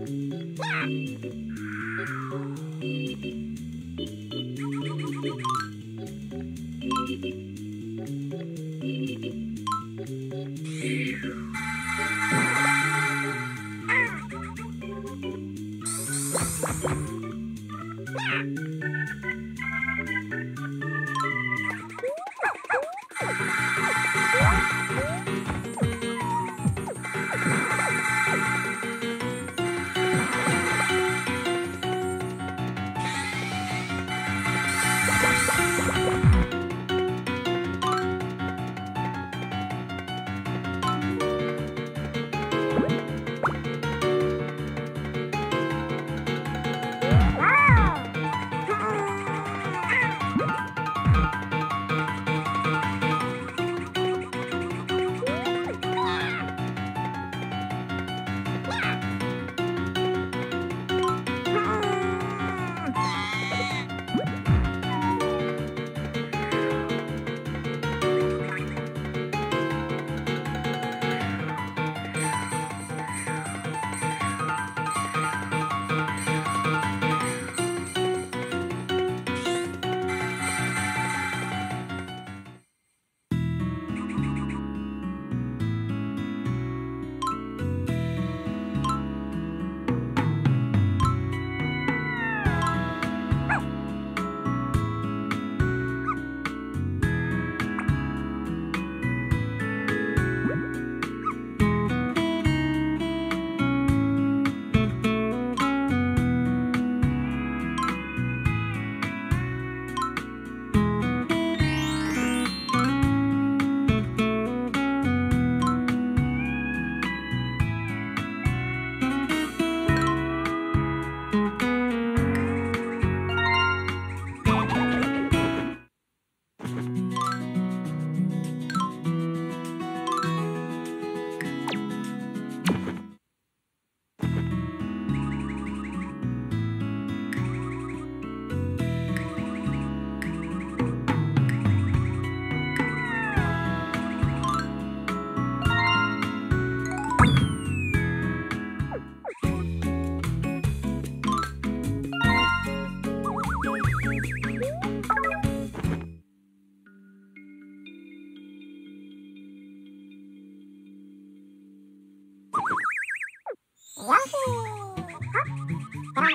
you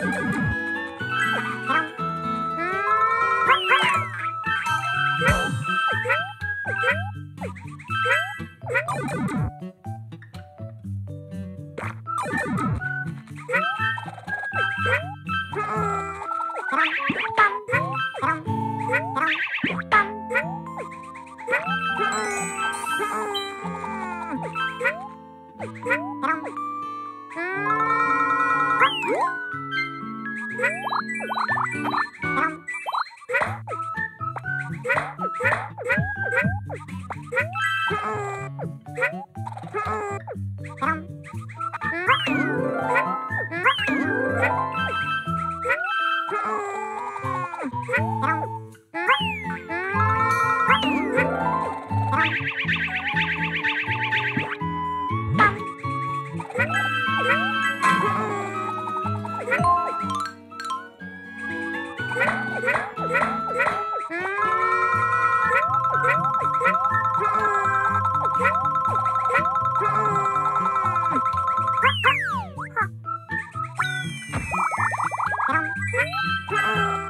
Bye. Uh-oh. Oh.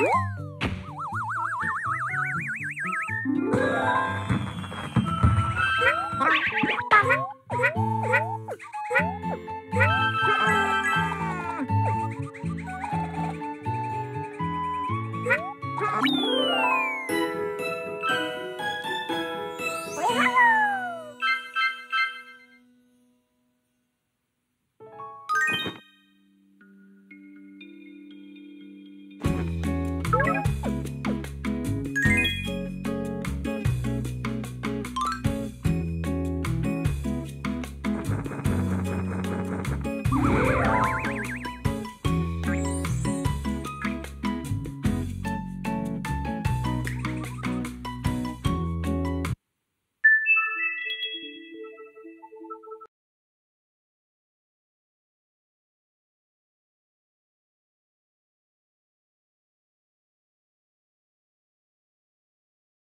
Woo!